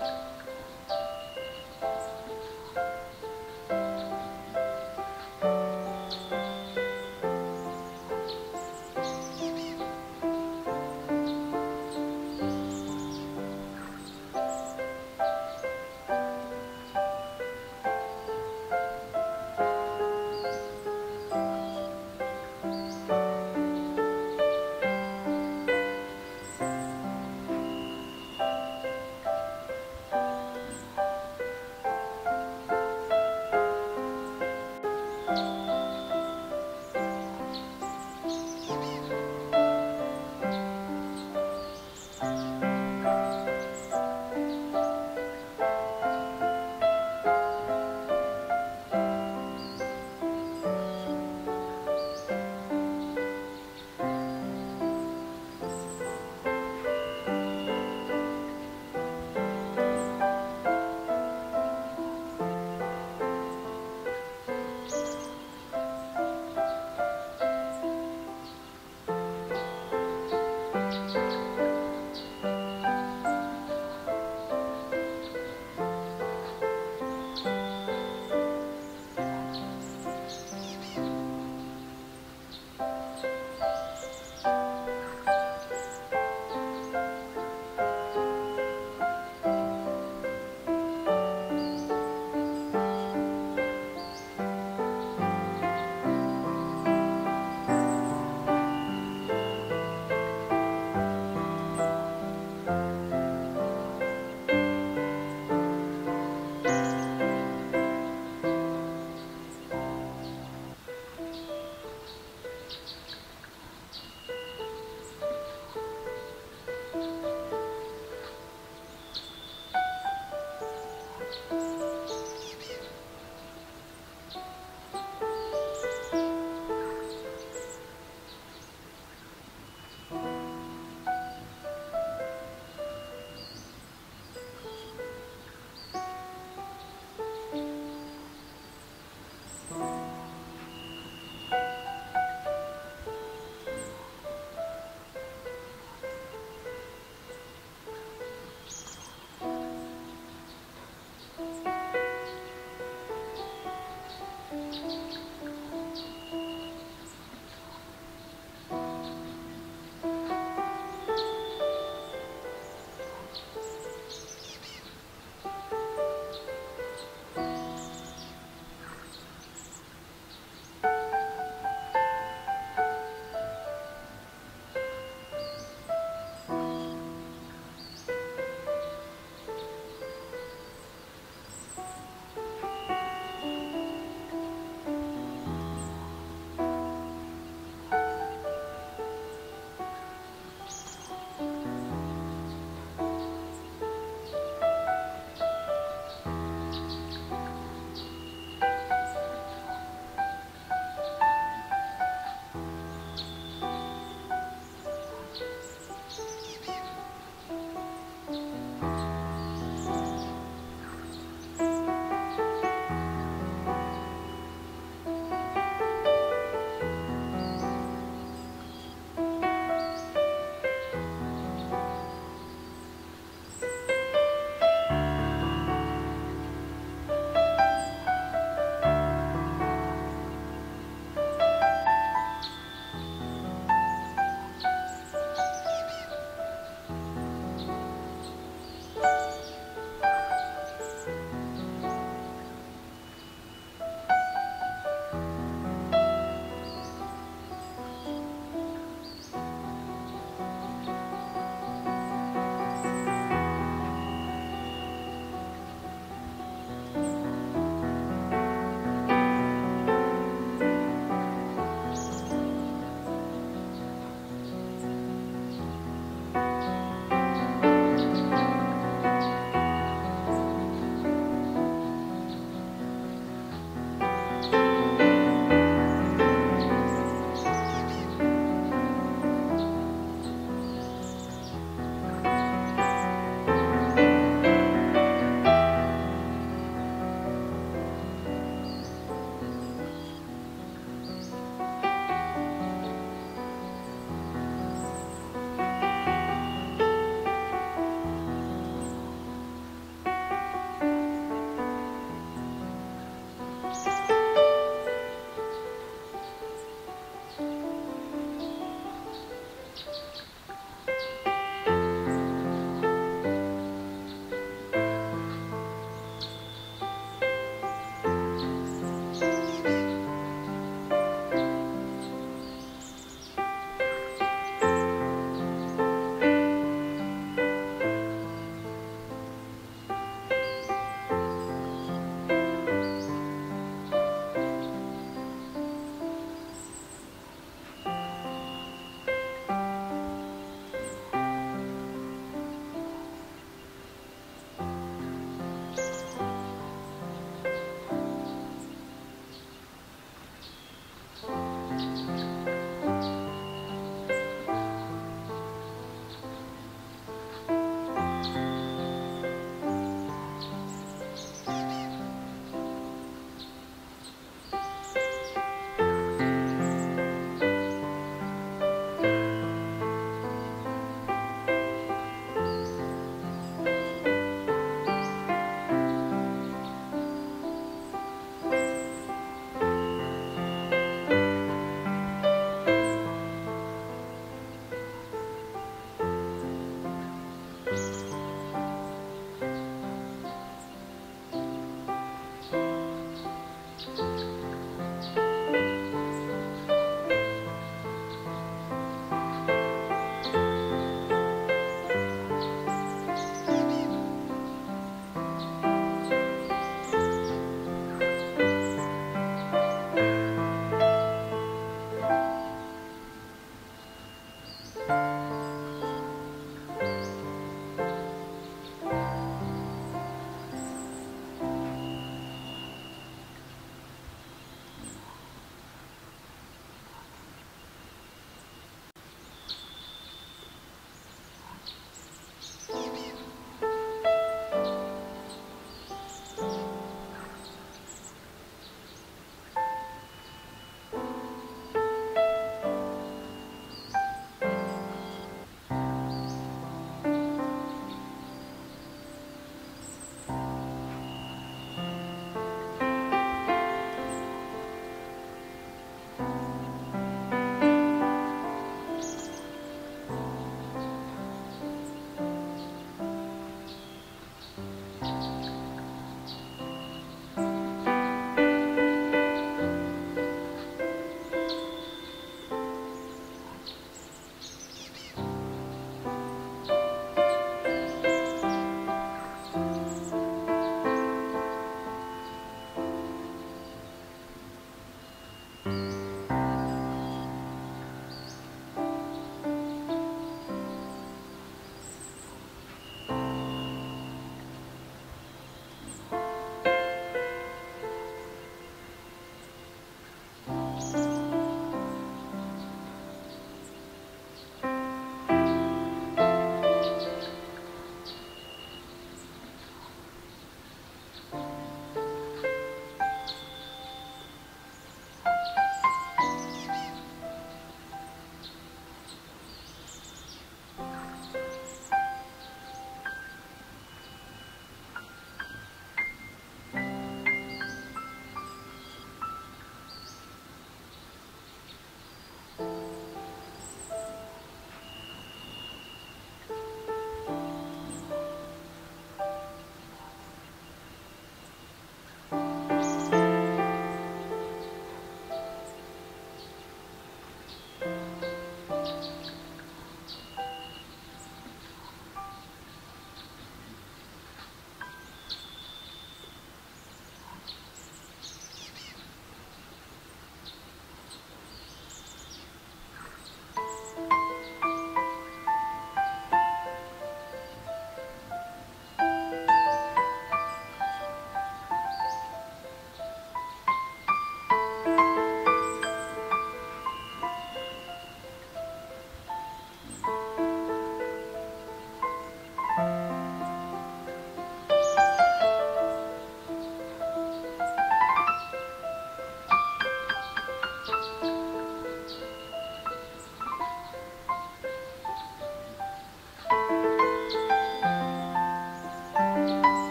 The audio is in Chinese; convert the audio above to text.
you